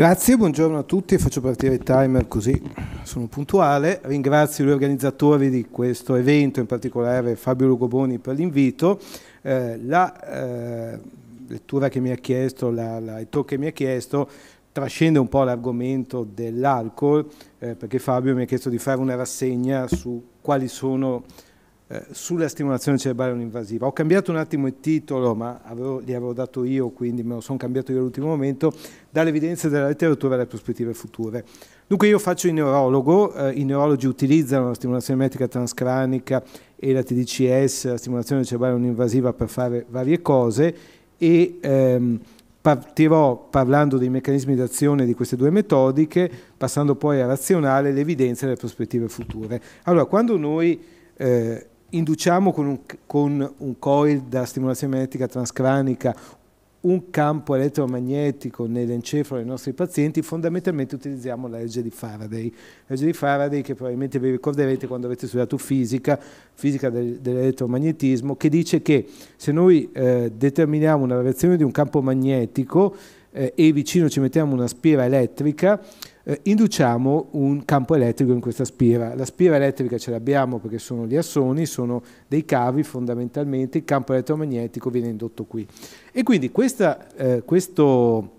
Grazie, buongiorno a tutti, faccio partire il timer così sono puntuale. Ringrazio gli organizzatori di questo evento, in particolare Fabio Lugoboni per l'invito. Eh, la eh, lettura che mi ha chiesto, la, la, il talk che mi ha chiesto trascende un po' l'argomento dell'alcol, eh, perché Fabio mi ha chiesto di fare una rassegna su quali sono eh, sulla stimolazione cerebrale non invasiva. Ho cambiato un attimo il titolo, ma avevo, li avevo dato io, quindi me lo sono cambiato io all'ultimo momento, dalle evidenze della letteratura alle prospettive future. Dunque io faccio il neurologo, eh, i neurologi utilizzano la stimolazione metrica transcranica e la TDCS, la stimolazione cerebrale non invasiva per fare varie cose e ehm, partirò parlando dei meccanismi d'azione di queste due metodiche, passando poi a razionale le evidenze delle prospettive future. Allora, quando noi eh, induciamo con un, con un coil da stimolazione magnetica transcranica un campo elettromagnetico nell'encefalo dei nostri pazienti, fondamentalmente utilizziamo la legge di Faraday. La legge di Faraday che probabilmente vi ricorderete quando avete studiato fisica, fisica del, dell'elettromagnetismo, che dice che se noi eh, determiniamo una variazione di un campo magnetico eh, e vicino ci mettiamo una spira elettrica, eh, induciamo un campo elettrico in questa spira. La spira elettrica ce l'abbiamo perché sono gli assoni, sono dei cavi fondamentalmente, il campo elettromagnetico viene indotto qui. E quindi questa, eh, questo,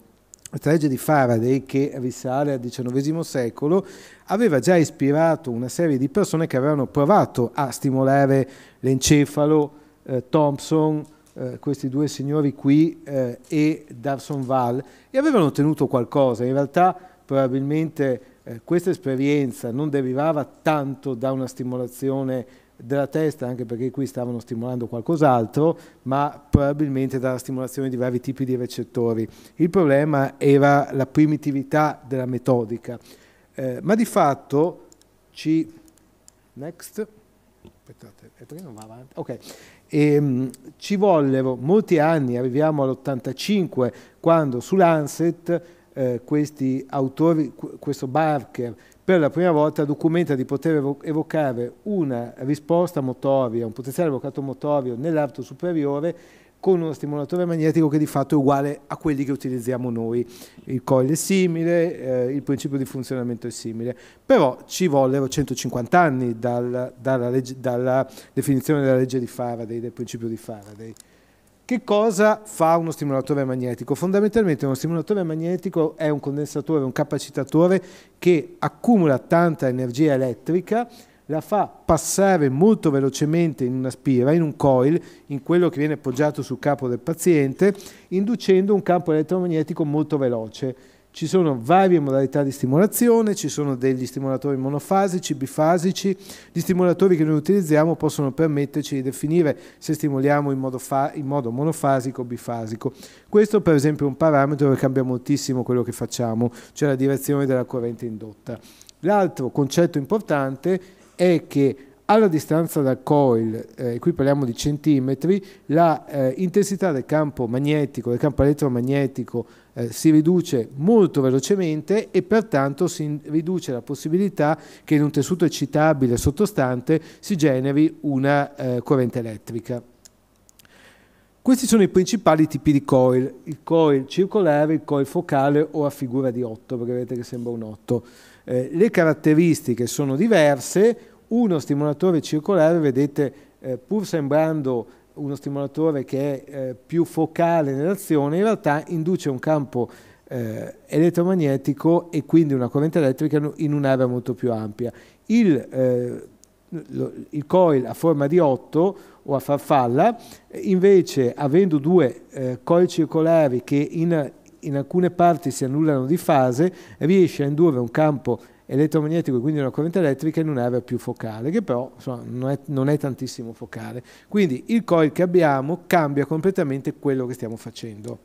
questa legge di Faraday che risale al XIX secolo aveva già ispirato una serie di persone che avevano provato a stimolare l'encefalo, eh, Thompson, eh, questi due signori qui eh, e Darson Val e avevano ottenuto qualcosa. In realtà probabilmente eh, questa esperienza non derivava tanto da una stimolazione della testa, anche perché qui stavano stimolando qualcos'altro, ma probabilmente dalla stimolazione di vari tipi di recettori. Il problema era la primitività della metodica, eh, ma di fatto ci... Next. Aspettate, perché non va avanti? Ok. E, um, ci vollero molti anni, arriviamo all'85, quando su Lancet eh, questi autori, questo Barker, per la prima volta documenta di poter evocare una risposta motoria, un potenziale evocato motorio nell'arto superiore con uno stimolatore magnetico che di fatto è uguale a quelli che utilizziamo noi. Il coil è simile, eh, il principio di funzionamento è simile, però ci vollero 150 anni dal, dalla, legge, dalla definizione della legge di Faraday, del principio di Faraday. Che cosa fa uno stimolatore magnetico? Fondamentalmente uno stimolatore magnetico è un condensatore, un capacitatore che accumula tanta energia elettrica, la fa passare molto velocemente in una spira, in un coil, in quello che viene appoggiato sul capo del paziente, inducendo un campo elettromagnetico molto veloce. Ci sono varie modalità di stimolazione, ci sono degli stimolatori monofasici, bifasici. Gli stimolatori che noi utilizziamo possono permetterci di definire se stimoliamo in modo, in modo monofasico o bifasico. Questo per esempio è un parametro che cambia moltissimo quello che facciamo, cioè la direzione della corrente indotta. L'altro concetto importante è che alla distanza dal coil, eh, qui parliamo di centimetri, la eh, del campo magnetico, del campo elettromagnetico eh, si riduce molto velocemente e pertanto si riduce la possibilità che in un tessuto eccitabile sottostante si generi una eh, corrente elettrica. Questi sono i principali tipi di coil, il coil circolare, il coil focale o a figura di 8, perché vedete che sembra un 8. Eh, le caratteristiche sono diverse, uno stimolatore circolare, vedete, eh, pur sembrando uno stimolatore che è eh, più focale nell'azione, in realtà induce un campo eh, elettromagnetico e quindi una corrente elettrica in un'area molto più ampia. Il, eh, lo, il, coil a forma di 8 o a farfalla, invece avendo due eh, coil circolari che in, in alcune parti si annullano di fase, riesce a indurre un campo elettromagnetico e quindi una corrente elettrica in un'area più focale, che però insomma, non, è, non, è, tantissimo focale. Quindi il coil che abbiamo cambia completamente quello che stiamo facendo.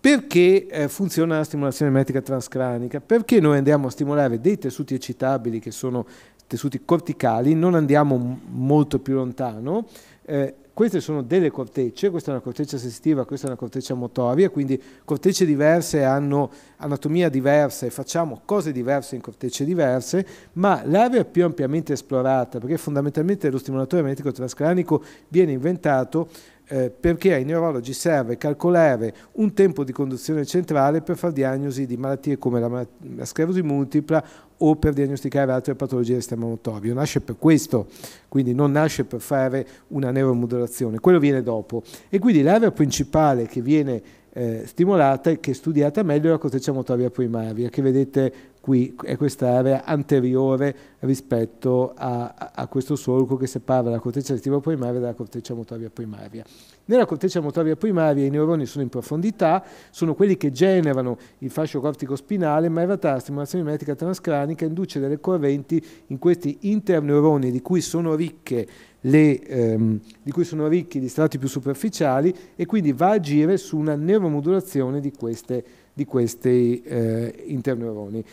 Perché eh, funziona la stimolazione magnetica transcranica? Perché noi andiamo a stimolare dei tessuti eccitabili che sono tessuti corticali, non andiamo molto più lontano, eh, queste sono delle cortecce, questa è una corteccia sensitiva, questa è una corteccia motoria, quindi cortecce diverse hanno anatomia diversa e facciamo cose diverse in cortecce diverse, ma l'area più ampiamente esplorata, perché fondamentalmente lo stimolatore magnetico transcranico viene inventato eh, perché ai neurologi serve calcolare un tempo di conduzione centrale per fare diagnosi di malattie come la, la sclerosi multipla o per diagnosticare altre patologie del sistema motorio. Nasce per questo, quindi non nasce per fare una neuromodulazione, quello viene dopo. E quindi l'area principale che viene eh, stimolata e che è studiata meglio è la corteccia motoria primaria, che vedete qui è quest'area anteriore rispetto a, a, questo solco che separa la corteccia retiva primaria dalla corteccia motoria primaria. Nella corteccia motoria primaria i neuroni sono in profondità, sono quelli che generano il fascio cortico spinale, ma in realtà la stimolazione magnetica transcranica induce delle correnti in questi interneuroni di cui sono ricche le, ehm, di cui sono ricchi gli strati più superficiali e quindi va a agire su una neuromodulazione di, queste, di questi eh, interneuroni.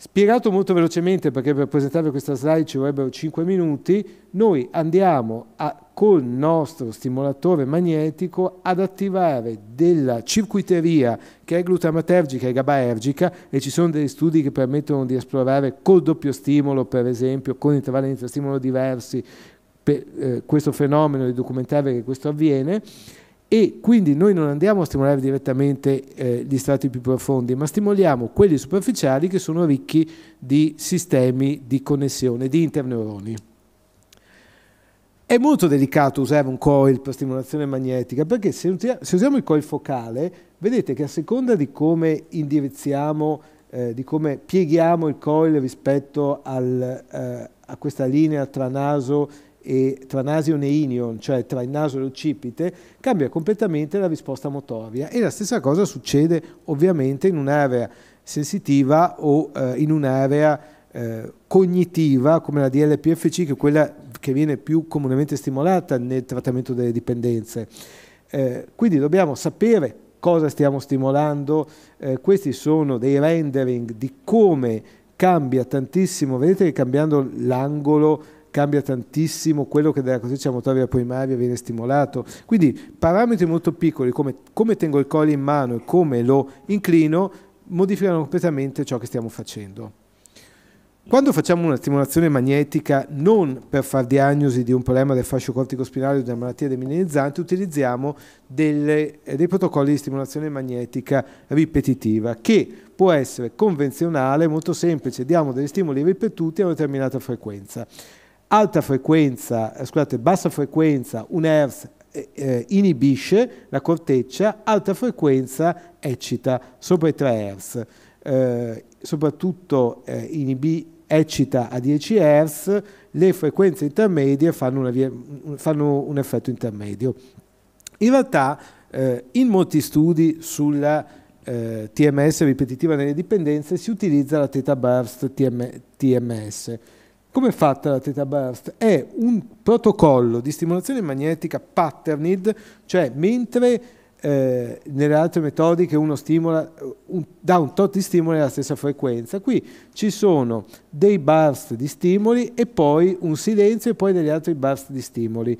Spiegato molto velocemente, perché per presentare questa slide ci vorrebbero 5 minuti, noi andiamo a, col nostro stimolatore magnetico ad attivare della circuiteria che è glutamatergica e gabaergica e ci sono degli studi che permettono di esplorare col doppio stimolo, per esempio, con intervalli di interstimolo diversi, per, eh, questo fenomeno di documentare che questo avviene e quindi noi non andiamo a stimolare direttamente eh, gli strati più profondi, ma stimoliamo quelli superficiali che sono ricchi di sistemi di connessione, di interneuroni. È molto delicato usare un coil per stimolazione magnetica, perché se, usiamo il coil focale, vedete che a seconda di come indirizziamo, eh, di come pieghiamo il coil rispetto al, eh, a questa linea tra naso e tra nasio e inion, cioè tra il naso e l'occipite, cambia completamente la risposta motoria. E la stessa cosa succede ovviamente in un'area sensitiva o eh, in un'area eh, cognitiva come la DLPFC che è quella che viene più comunemente stimolata nel trattamento delle dipendenze. Eh, quindi dobbiamo sapere cosa stiamo stimolando, eh, questi sono dei rendering di come cambia tantissimo, vedete che cambiando l'angolo cambia tantissimo quello che dalla corteccia motoria primaria viene stimolato. Quindi parametri molto piccoli come come tengo il collo in mano e come lo inclino modificano completamente ciò che stiamo facendo. Quando facciamo una stimolazione magnetica non per far diagnosi di un problema del fascio cortico spinale o di una malattia demilinizzante, utilizziamo delle, dei protocolli di stimolazione magnetica ripetitiva che può essere convenzionale, molto semplice, diamo degli stimoli ripetuti a una determinata frequenza alta frequenza, eh, scusate, bassa frequenza, un Hertz eh, eh, inibisce la corteccia, alta frequenza eccita sopra i 3 Hz. Eh, soprattutto eh, inibi, eccita a 10 Hz, le frequenze intermedie fanno, una, fanno un effetto intermedio. In realtà eh, in molti studi sulla TMS ripetitiva nelle dipendenze si utilizza la theta burst TM, TMS come è fatta la theta burst? È un protocollo di stimolazione magnetica patterned, cioè mentre eh, nelle altre metodiche uno stimola, un, dà un tot di stimoli alla stessa frequenza, qui ci sono dei burst di stimoli e poi un silenzio e poi degli altri burst di stimoli.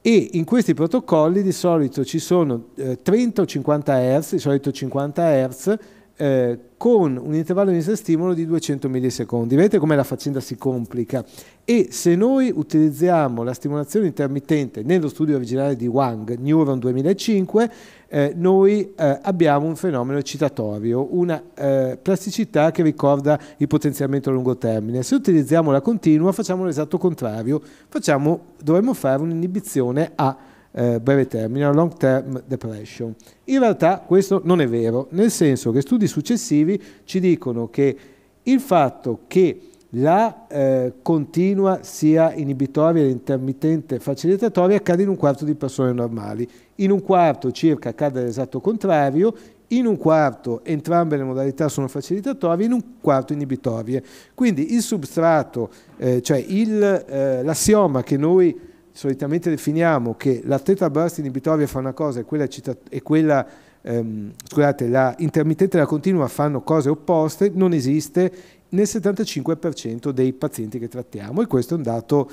E in questi protocolli di solito ci sono eh, 30 o 50 Hz, di solito 50 Hz, eh, con un intervallo di stimolo di 200 millisecondi. Vedete come la faccenda si complica? E se noi utilizziamo la stimolazione intermittente nello studio originale di Wang, Neuron 2005, eh, noi eh, abbiamo un fenomeno eccitatorio, una eh, plasticità che ricorda il potenziamento a lungo termine. Se utilizziamo la continua facciamo l'esatto contrario, facciamo, dovremmo fare un'inibizione a eh, breve termine, una long term depression. In realtà questo non è vero, nel senso che studi successivi ci dicono che il fatto che la eh, continua sia inibitoria e intermittente facilitatoria accade in un quarto di persone normali, in un quarto circa accade l'esatto contrario, in un quarto entrambe le modalità sono facilitatorie, in un quarto inibitorie. Quindi il substrato, eh, cioè eh, l'assioma che noi solitamente definiamo che la theta burst inibitoria fa una cosa e quella, e quella ehm, scusate, la intermittente e la continua fanno cose opposte, non esiste nel 75% dei pazienti che trattiamo e questo è un dato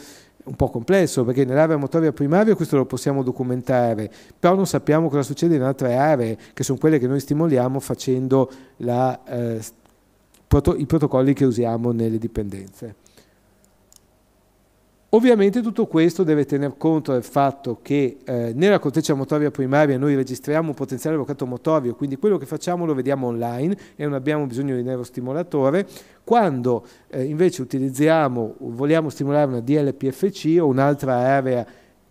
un po' complesso perché nell'area motoria primaria questo lo possiamo documentare, però non sappiamo cosa succede in altre aree che sono quelle che noi stimoliamo facendo la, eh, i protocolli che usiamo nelle dipendenze. Ovviamente tutto questo deve tener conto del fatto che eh, nella corteccia motoria primaria noi registriamo un potenziale avvocato motorio, quindi quello che facciamo lo vediamo online e non abbiamo bisogno di neurostimolatore. Quando eh, invece utilizziamo, vogliamo stimolare una DLPFC o un'altra area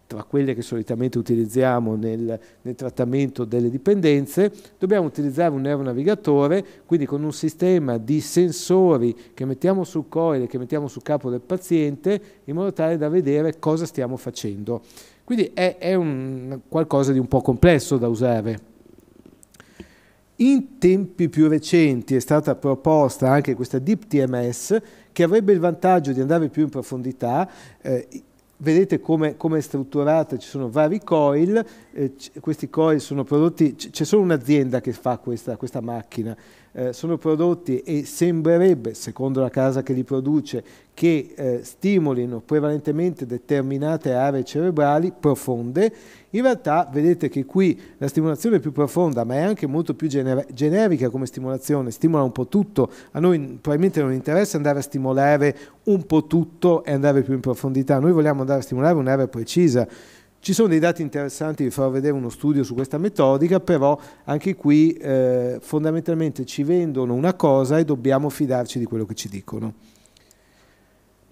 tra quelle che solitamente utilizziamo nel, nel, trattamento delle dipendenze, dobbiamo utilizzare un neuronavigatore, quindi con un sistema di sensori che mettiamo sul coile, che mettiamo sul capo del paziente, in modo tale da vedere cosa stiamo facendo. Quindi è, è un, qualcosa di un po' complesso da usare. In tempi più recenti è stata proposta anche questa Deep TMS che avrebbe il vantaggio di andare più in profondità. Eh, vedete come, come, è strutturata, ci sono vari coil, eh, questi coil sono prodotti, c'è solo un'azienda che fa questa, questa macchina, eh, sono prodotti e sembrerebbe, secondo la casa che li produce, che eh, stimolino prevalentemente determinate aree cerebrali profonde. In realtà vedete che qui la stimolazione è più profonda, ma è anche molto più gener generica come stimolazione, stimola un po' tutto. A noi probabilmente non interessa andare a stimolare un po' tutto e andare più in profondità, noi vogliamo andare a stimolare un'area precisa. Ci sono dei dati interessanti, vi farò vedere uno studio su questa metodica, però anche qui eh, fondamentalmente ci vendono una cosa e dobbiamo fidarci di quello che ci dicono.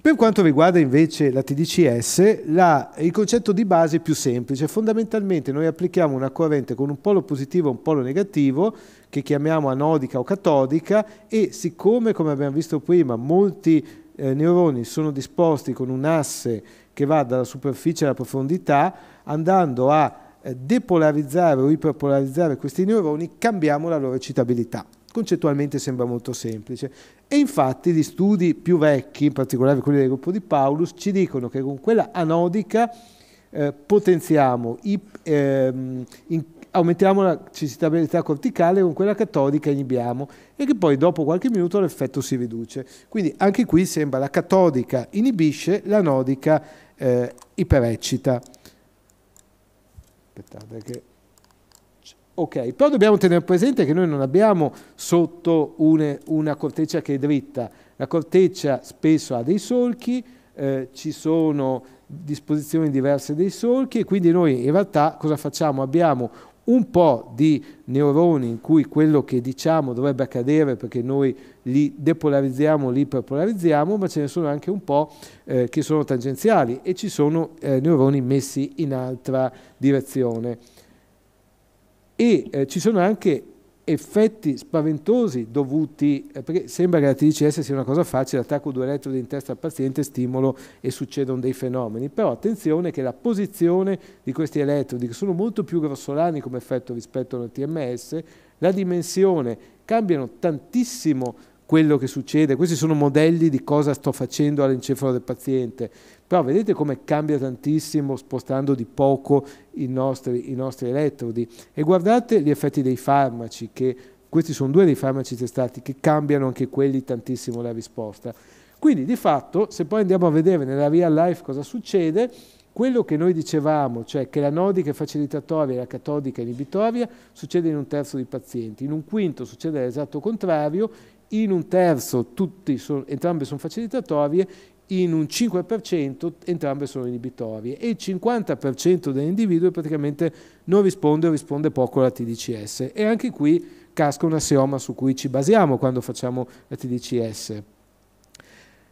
Per quanto riguarda invece la TDCS, la, il concetto di base è più semplice. Fondamentalmente noi applichiamo una corrente con un polo positivo e un polo negativo, che chiamiamo anodica o catodica, e siccome, come abbiamo visto prima, molti eh, neuroni sono disposti con un asse che va dalla superficie alla profondità, andando a eh, depolarizzare o iperpolarizzare questi neuroni, cambiamo la loro eccitabilità. Concettualmente sembra molto semplice. E infatti gli studi più vecchi, in particolare quelli del gruppo di Paulus, ci dicono che con quella anodica eh, potenziamo, ehm, in, aumentiamo la citabilità corticale, con quella catodica inibiamo e che poi dopo qualche minuto l'effetto si riduce. Quindi anche qui sembra la catodica inibisce, l'anodica eh, ipereccita. Aspettate che... Ok, però dobbiamo tenere presente che noi non abbiamo sotto une, una corteccia che è dritta, la corteccia spesso ha dei solchi, eh, ci sono disposizioni diverse dei solchi e quindi noi in realtà cosa facciamo? Abbiamo un po' di neuroni in cui quello che diciamo dovrebbe accadere perché noi li depolarizziamo, li iperpolarizziamo, ma ce ne sono anche un po' eh, che sono tangenziali e ci sono eh, neuroni messi in altra direzione. E eh, ci sono anche effetti spaventosi dovuti, eh, perché sembra che la TDCS sia una cosa facile, attacco due elettrodi in testa al paziente, stimolo e succedono dei fenomeni, però attenzione che la posizione di questi elettrodi, che sono molto più grossolani come effetto rispetto al TMS, la dimensione, cambiano tantissimo quello che succede, questi sono modelli di cosa sto facendo all'encefalo del paziente, però vedete come cambia tantissimo spostando di poco i nostri, i nostri elettrodi. E guardate gli effetti dei farmaci, che questi sono due dei farmaci testati che cambiano anche quelli tantissimo la risposta. Quindi di fatto, se poi andiamo a vedere nella real life cosa succede, quello che noi dicevamo, cioè che la nodica è facilitatoria e la catodica è inibitoria, succede in un terzo dei pazienti, in un quinto succede l'esatto contrario, in un terzo sono, entrambe sono facilitatorie, in un 5% entrambe sono inibitorie e il 50% degli individui praticamente non risponde o risponde poco alla TDCS e anche qui casca un assioma su cui ci basiamo quando facciamo la TDCS.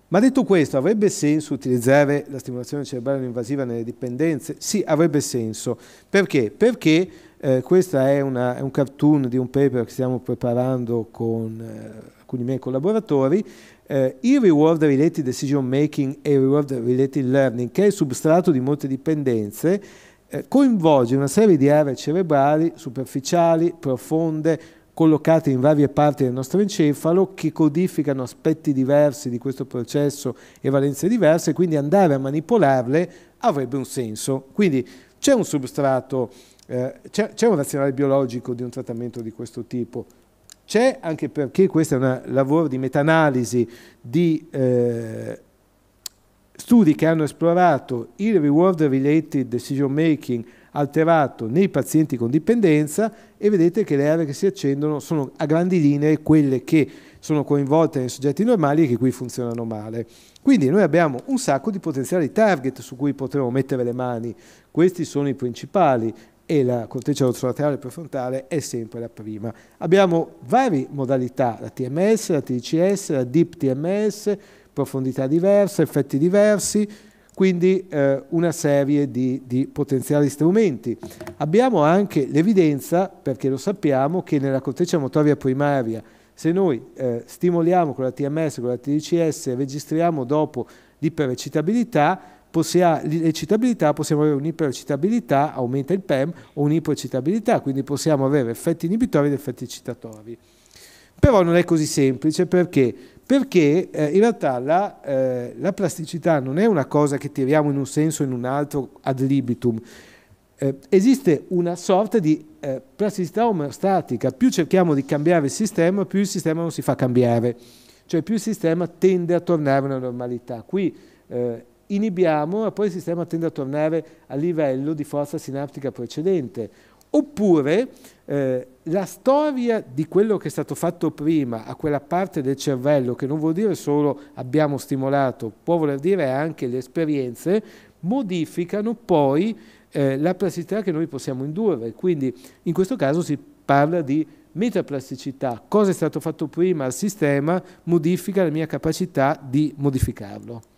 Ma detto questo, avrebbe senso utilizzare la stimolazione cerebrale invasiva nelle dipendenze? Sì, avrebbe senso. Perché? Perché eh, questo è, è, un cartoon di un paper che stiamo preparando con eh, alcuni miei collaboratori, eh, il reward related decision making e il reward related learning, che è il substrato di molte dipendenze, eh, coinvolge una serie di aree cerebrali superficiali, profonde, collocate in varie parti del nostro encefalo che codificano aspetti diversi di questo processo e valenze diverse, quindi andare a manipolarle avrebbe un senso. Quindi c'è un substrato, eh, c'è un razionale biologico di un trattamento di questo tipo. C'è anche perché questo è un lavoro di meta-analisi di eh, studi che hanno esplorato il reward related decision making alterato nei pazienti con dipendenza e vedete che le aree che si accendono sono a grandi linee quelle che sono coinvolte nei soggetti normali e che qui funzionano male. Quindi noi abbiamo un sacco di potenziali target su cui potremo mettere le mani, questi sono i principali e la corteccia dorsolaterale prefrontale è sempre la prima. Abbiamo varie modalità, la TMS, la TDCS, la Deep TMS, profondità diverse, effetti diversi, quindi eh, una serie di, di, potenziali strumenti. Abbiamo anche l'evidenza, perché lo sappiamo, che nella corteccia motoria primaria, se noi eh, stimoliamo con la TMS, con la TDCS, registriamo dopo l'iperecitabilità, l'eccitabilità possiamo avere un'iperecitabilità, aumenta il PEM, o un'iperecitabilità, quindi possiamo avere effetti inibitori ed effetti eccitatori. Però non è così semplice perché perché eh, in realtà la, eh, la, plasticità non è una cosa che tiriamo in un senso o in un altro ad libitum, eh, esiste una sorta di eh, plasticità omeostatica, più cerchiamo di cambiare il sistema, più il sistema non si fa cambiare, cioè più il sistema tende a tornare alla normalità. Qui eh, inibiamo e poi il sistema tende a tornare a livello di forza sinaptica precedente. Oppure eh, la storia di quello che è stato fatto prima a quella parte del cervello, che non vuol dire solo abbiamo stimolato, può voler dire anche le esperienze, modificano poi eh, la plasticità che noi possiamo indurre. Quindi in questo caso si parla di metaplasticità. Cosa è stato fatto prima al sistema modifica la mia capacità di modificarlo.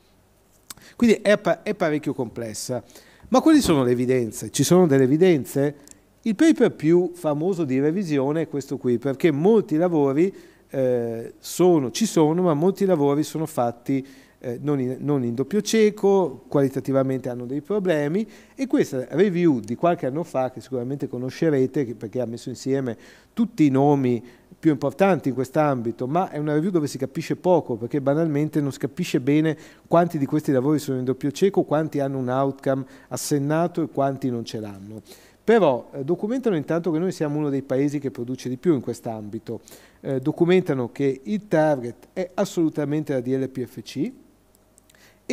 Quindi è, è parecchio complessa. Ma quali sono le evidenze? Ci sono delle evidenze? Il paper più famoso di revisione è questo qui, perché molti lavori eh, sono, ci sono, ma molti lavori sono fatti eh, non, in, non, in, doppio cieco, qualitativamente hanno dei problemi e questa review di qualche anno fa, che sicuramente conoscerete perché ha messo insieme tutti i nomi più importanti in quest'ambito, ma è una review dove si capisce poco perché banalmente non si capisce bene quanti di questi lavori sono in doppio cieco, quanti hanno un outcome assennato e quanti non ce l'hanno. Però eh, documentano intanto che noi siamo uno dei paesi che produce di più in quest'ambito, eh, documentano che il target è assolutamente la DLPFC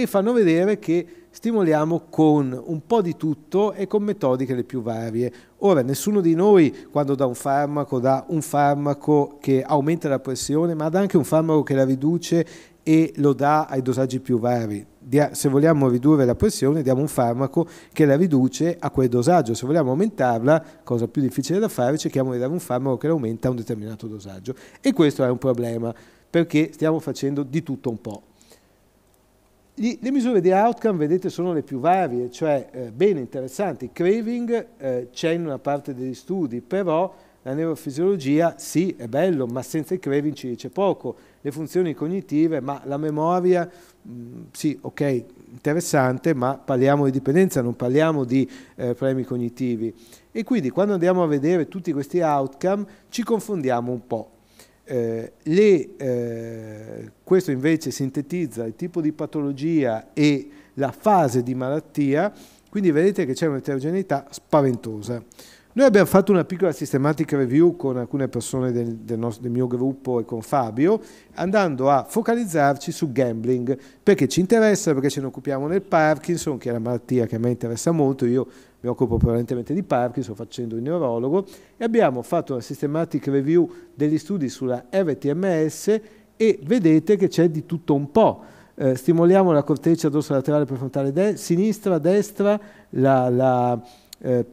e fanno vedere che stimoliamo con un po' di tutto e con metodiche le più varie. Ora, nessuno di noi quando dà un farmaco dà un farmaco che aumenta la pressione, ma dà anche un farmaco che la riduce e lo dà ai dosaggi più vari. Se vogliamo ridurre la pressione diamo un farmaco che la riduce a quel dosaggio, se vogliamo aumentarla, cosa più difficile da fare, cerchiamo di dare un farmaco che aumenta a un determinato dosaggio. E questo è un problema perché stiamo facendo di tutto un po'. Le misure di outcome, vedete, sono le più varie, cioè eh, bene interessanti. Craving eh, c'è in una parte degli studi, però la neurofisiologia sì, è bello, ma senza il craving ci dice poco. Le funzioni cognitive, ma la memoria, mh, mm, sì, ok, interessante, ma parliamo di dipendenza, non parliamo di eh, problemi cognitivi. E quindi quando andiamo a vedere tutti questi outcome ci confondiamo un po'. Eh, le, eh, questo invece sintetizza il tipo di patologia e la fase di malattia, quindi vedete che c'è un'eterogeneità spaventosa. Noi abbiamo fatto una piccola systematic review con alcune persone del, del, nostro, del, mio gruppo e con Fabio, andando a focalizzarci su gambling, perché ci interessa, perché ce ne occupiamo nel Parkinson, che è una malattia che a me interessa molto, io mi occupo prevalentemente di Parkinson facendo il neurologo, e abbiamo fatto una systematic review degli studi sulla RTMS e vedete che c'è di tutto un po'. Eh, stimoliamo la corteccia dorsolaterale prefrontale de sinistra, destra, la, la eh,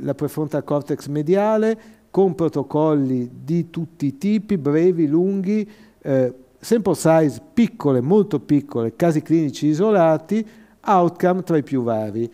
la prefrontal cortex mediale con protocolli di tutti i tipi, brevi, lunghi, eh, sample size piccole, molto piccole, casi clinici isolati, outcome tra i più vari.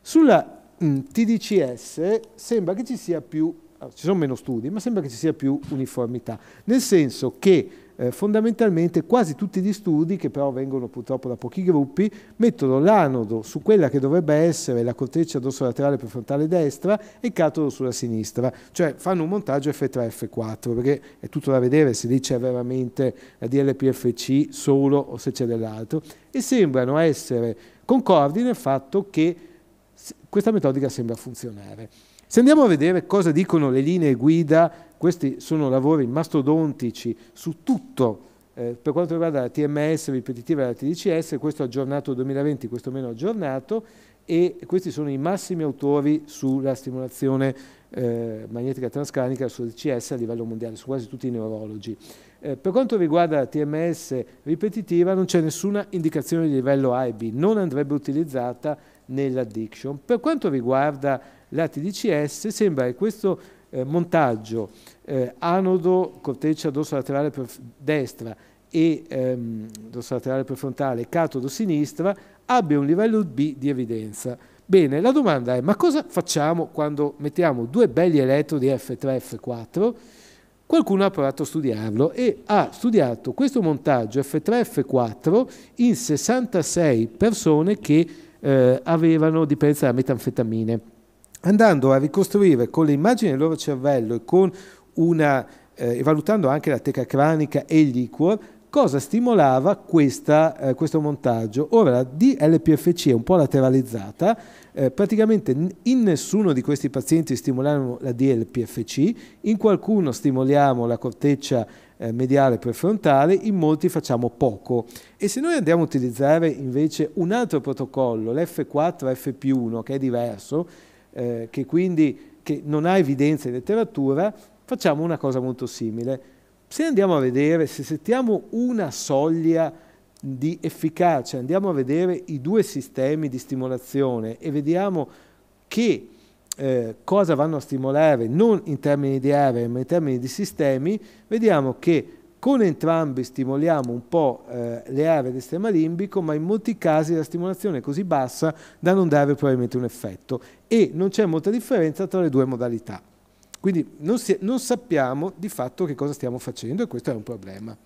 Sulla mm, TDCS sembra che ci sia più, ci sono meno studi, ma sembra che ci sia più uniformità, nel senso che eh, fondamentalmente quasi tutti gli studi, che però vengono purtroppo da pochi gruppi, mettono l'anodo su quella che dovrebbe essere la corteccia dorsolaterale prefrontale destra e il catodo sulla sinistra, cioè fanno un montaggio F3 F4, perché è tutto da vedere se lì c'è veramente la DLPFC solo o se c'è dell'altro, e sembrano essere concordi nel fatto che questa metodica sembra funzionare. Se andiamo a vedere cosa dicono le linee guida questi sono lavori mastodontici su tutto eh, per quanto riguarda la TMS ripetitiva e la TDCS, questo aggiornato 2020, questo meno aggiornato, e questi sono i massimi autori sulla stimolazione eh, magnetica transcranica sul DCS a livello mondiale, su quasi tutti i neurologi. Eh, per quanto riguarda la TMS ripetitiva non c'è nessuna indicazione di livello A e B, non andrebbe utilizzata nell'addiction. Per quanto riguarda la TDCS sembra che questo eh, montaggio eh, anodo, corteccia dorsolaterale destra e ehm, dorsolaterale prefrontale e catodo sinistra abbia un livello B di evidenza. Bene, la domanda è ma cosa facciamo quando mettiamo due belli elettrodi F3 e F4? Qualcuno ha provato a studiarlo e ha studiato questo montaggio F3 e F4 in 66 persone che eh, avevano dipendenza da metanfetamine, andando a ricostruire con le immagini del loro cervello e con una, eh, valutando anche la teca cranica e il liquor, cosa stimolava questa, eh, questo montaggio. Ora la DLPFC è un po' lateralizzata, eh, praticamente in nessuno di questi pazienti stimoliamo la DLPFC, in qualcuno stimoliamo la corteccia eh, mediale prefrontale, in molti facciamo poco. E se noi andiamo a utilizzare invece un altro protocollo, l'F4F1, che è diverso, eh, che quindi che non ha evidenza in letteratura, facciamo una cosa molto simile. Se andiamo a vedere, se settiamo una soglia di efficacia, andiamo a vedere i due sistemi di stimolazione e vediamo che eh, cosa vanno a stimolare, non in termini di aree, ma in termini di sistemi, vediamo che con entrambi stimoliamo un po' eh, le aree del sistema limbico, ma in molti casi la stimolazione è così bassa da non dare probabilmente un effetto e non c'è molta differenza tra le due modalità. Quindi non, si, non sappiamo di fatto che cosa stiamo facendo e questo è un problema.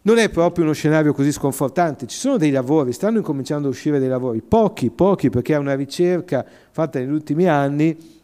Non è proprio uno scenario così sconfortante, ci sono dei lavori, stanno incominciando a uscire dei lavori, pochi, pochi, perché è una ricerca fatta negli ultimi anni,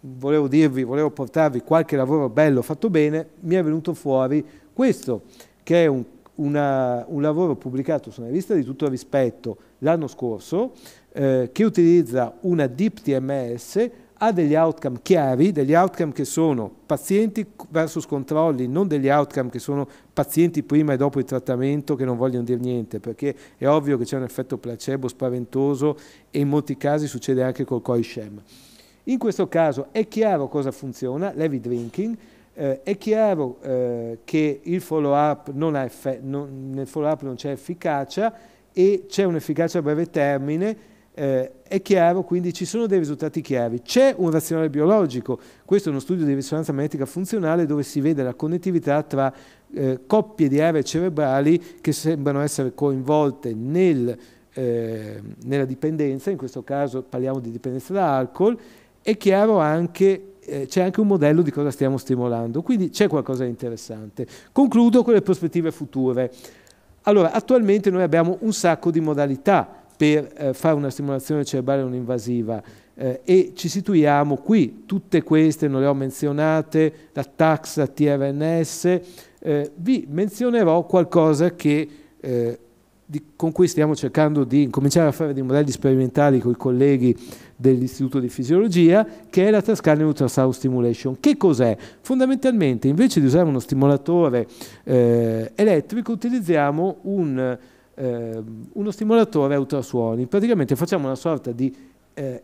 volevo dirvi, volevo portarvi qualche lavoro bello fatto bene, mi è venuto fuori questo, che è un, una, un lavoro pubblicato su una rivista di tutto rispetto l'anno scorso, eh, che utilizza una Deep TMS ha degli outcome chiari, degli outcome che sono pazienti versus controlli, non degli outcome che sono pazienti prima e dopo il trattamento che non vogliono dire niente, perché è ovvio che c'è un effetto placebo spaventoso e in molti casi succede anche col COI-SHAM. In questo caso è chiaro cosa funziona, l'heavy drinking, eh, è chiaro eh, che il follow-up non non, nel follow-up non c'è efficacia e c'è un'efficacia a breve termine eh, è chiaro, quindi ci sono dei risultati chiari. C'è un razionale biologico, questo è uno studio di risonanza magnetica funzionale dove si vede la connettività tra eh, coppie di aree cerebrali che sembrano essere coinvolte nel, eh, nella dipendenza, in questo caso parliamo di dipendenza da alcol, è chiaro anche eh, c'è anche un modello di cosa stiamo stimolando, quindi c'è qualcosa di interessante. Concludo con le prospettive future. Allora, attualmente noi abbiamo un sacco di modalità per eh, fare una stimolazione cerebrale non invasiva eh, e ci situiamo qui, tutte queste non le ho menzionate, la TAX, la TRNS, eh, vi menzionerò qualcosa che, eh, di, con cui stiamo cercando di cominciare a fare dei modelli sperimentali con i colleghi dell'Istituto di Fisiologia, che è la Transcranial Ultrasound Stimulation. Che cos'è? Fondamentalmente, invece di usare uno stimolatore eh, elettrico, utilizziamo un eh, uno stimolatore a ultrasuoni. Praticamente facciamo una sorta di eh,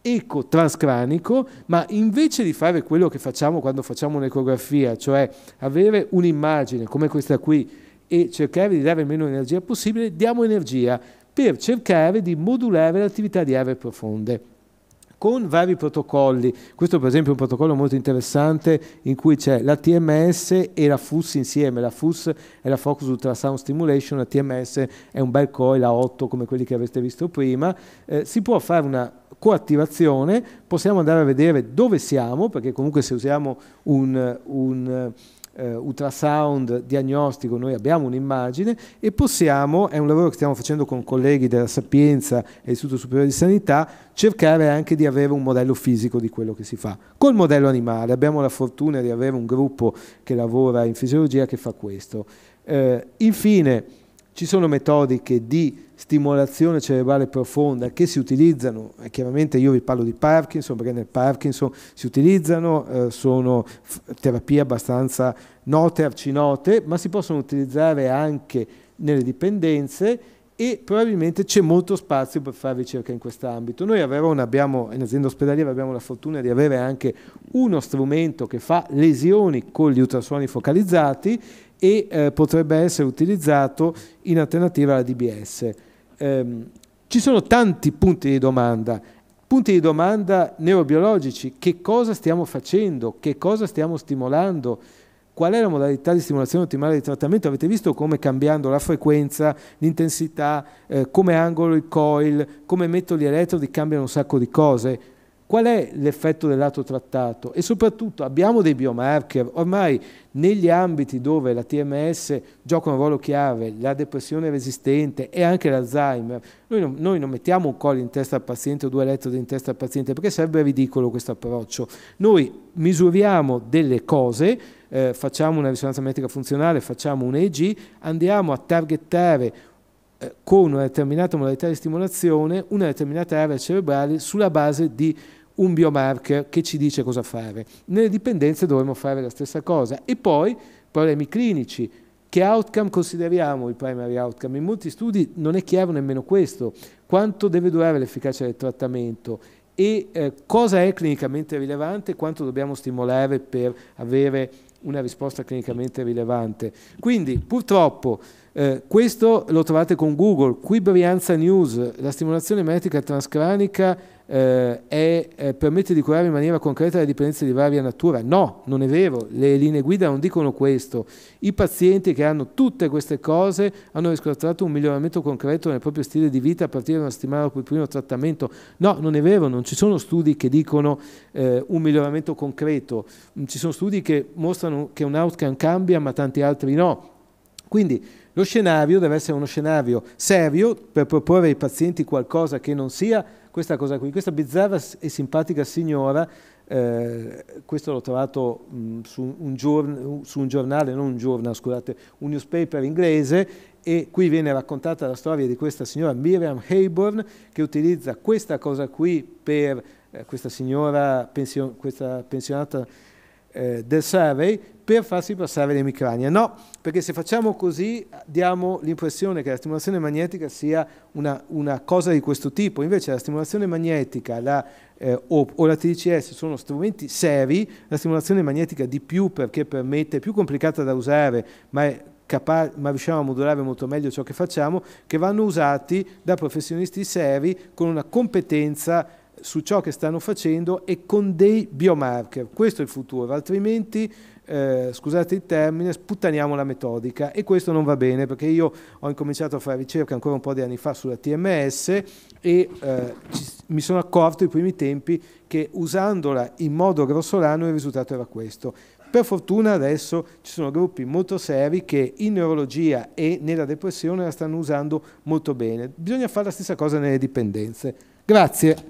eco transcranico, ma invece di fare quello che facciamo quando facciamo un'ecografia, cioè avere un'immagine come questa qui e cercare di dare meno energia possibile, diamo energia per cercare di modulare l'attività di aree profonde con vari protocolli. Questo per esempio è un protocollo molto interessante in cui c'è la TMS e la FUS insieme. La FUS è la Focus Ultrasound Stimulation, la TMS è un bel coil a 8 come quelli che avete visto prima. Eh, si può fare una coattivazione, possiamo andare a vedere dove siamo, perché comunque se usiamo un, un eh, ultrasound diagnostico noi abbiamo un'immagine e possiamo, è un lavoro che stiamo facendo con colleghi della Sapienza e Istituto Superiore di Sanità, cercare anche di avere un modello fisico di quello che si fa. Col modello animale abbiamo la fortuna di avere un gruppo che lavora in fisiologia che fa questo. Eh, infine, ci sono metodiche di stimolazione cerebrale profonda che si utilizzano, e chiaramente io vi parlo di Parkinson perché nel Parkinson si utilizzano, eh, sono terapie abbastanza note, arcinote, ma si possono utilizzare anche nelle dipendenze e probabilmente c'è molto spazio per fare ricerca in quest'ambito. Noi a Verona abbiamo, in azienda ospedaliera abbiamo la fortuna di avere anche uno strumento che fa lesioni con gli ultrasuoni focalizzati e eh, potrebbe essere utilizzato in alternativa alla DBS. Eh, ci sono tanti punti di domanda, punti di domanda neurobiologici, che cosa stiamo facendo, che cosa stiamo stimolando, Qual è la modalità di stimolazione ottimale di trattamento? Avete visto come cambiando la frequenza, l'intensità, eh, come angolo il coil, come metto gli elettrodi cambiano un sacco di cose. Qual è l'effetto del lato trattato? E soprattutto abbiamo dei biomarker, ormai negli ambiti dove la TMS gioca un ruolo chiave, la depressione resistente e anche l'Alzheimer, noi non, noi non mettiamo un coil in testa al paziente o due elettrodi in testa al paziente perché sarebbe ridicolo questo approccio. Noi misuriamo delle cose, eh, facciamo una risonanza magnetica funzionale, facciamo un EEG, andiamo a targettare eh, con una determinata modalità di stimolazione una determinata area cerebrale sulla base di un biomarker che ci dice cosa fare. Nelle dipendenze dovremmo fare la stessa cosa. E poi problemi clinici. Che outcome consideriamo il primary outcome? In molti studi non è chiaro nemmeno questo. Quanto deve durare l'efficacia del trattamento e eh, cosa è clinicamente rilevante, quanto dobbiamo stimolare per avere una risposta clinicamente rilevante. Quindi purtroppo eh, questo lo trovate con Google, qui Brianza News, la stimolazione magnetica transcranica eh, è, eh, permette di curare in maniera concreta le dipendenze di varia natura. No, non è vero, le linee guida non dicono questo. I pazienti che hanno tutte queste cose hanno riscontrato un miglioramento concreto nel proprio stile di vita a partire da una settimana dopo il primo trattamento. No, non è vero, non ci sono studi che dicono eh, un miglioramento concreto, ci sono studi che mostrano che un outcome cambia ma tanti altri no. Quindi lo scenario deve essere uno scenario serio per proporre ai pazienti qualcosa che non sia questa cosa qui. Questa bizzarra e simpatica signora, eh, questo l'ho trovato mh, su, un giorn- su, un giornale, non un giornale, scusate, un newspaper inglese e qui viene raccontata la storia di questa signora Miriam Hayborn che utilizza questa cosa qui per eh, questa signora pensio- questa pensionata eh, del survey per farsi passare l'emicrania. No, perché se facciamo così diamo l'impressione che la stimolazione magnetica sia una, una, cosa di questo tipo, invece la stimolazione magnetica la, eh, o, o, la TDCS sono strumenti seri, la stimolazione magnetica di più perché permette, è più complicata da usare, ma è ma riusciamo a modulare molto meglio ciò che facciamo, che vanno usati da professionisti seri con una competenza su ciò che stanno facendo e con dei biomarker. Questo è il futuro, altrimenti, eh, scusate il termine, sputtaniamo la metodica e questo non va bene perché io ho incominciato a fare ricerca ancora un po' di anni fa sulla TMS e eh, ci, mi sono accorto ai primi tempi che usandola in modo grossolano il risultato era questo. Per fortuna adesso ci sono gruppi molto seri che in neurologia e nella depressione la stanno usando molto bene. Bisogna fare la stessa cosa nelle dipendenze. Grazie.